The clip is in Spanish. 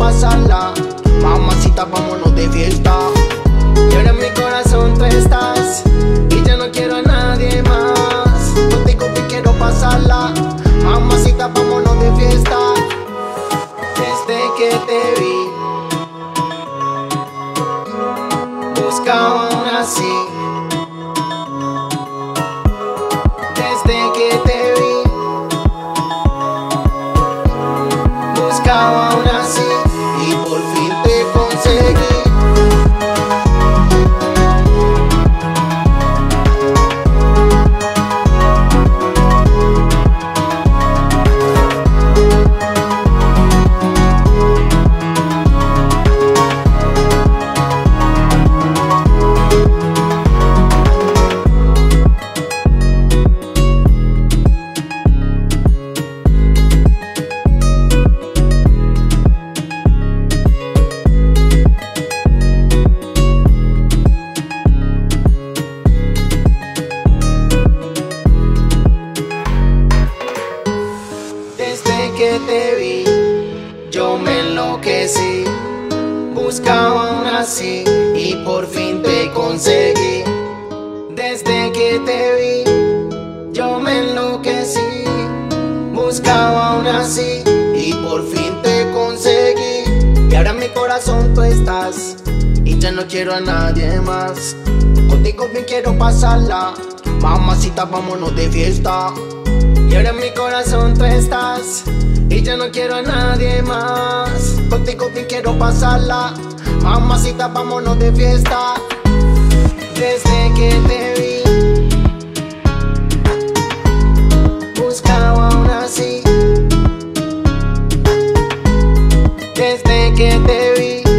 pasarla. Mamacita, vámonos de fiesta. Y ahora en mi corazón tú estás. Y ya no quiero a nadie más. Contigo que quiero pasarla. Mamacita, vámonos de fiesta. Desde que te vi, buscaba una así. Desde que te vi, buscaba que te vi, yo me enloquecí. Buscaba una así y por fin te conseguí. Desde que te vi, yo me enloquecí. Buscaba una así y por fin te conseguí. Y ahora en mi corazón tú estás y ya no quiero a nadie más. Contigo bien quiero pasarla. Mamacita, vámonos de fiesta. Y ahora en mi corazón tú estás Y ya no quiero a nadie más. Contigo bien quiero pasarla Mamacita, vámonos de fiesta. Desde que te vi Buscaba una así. Desde que te vi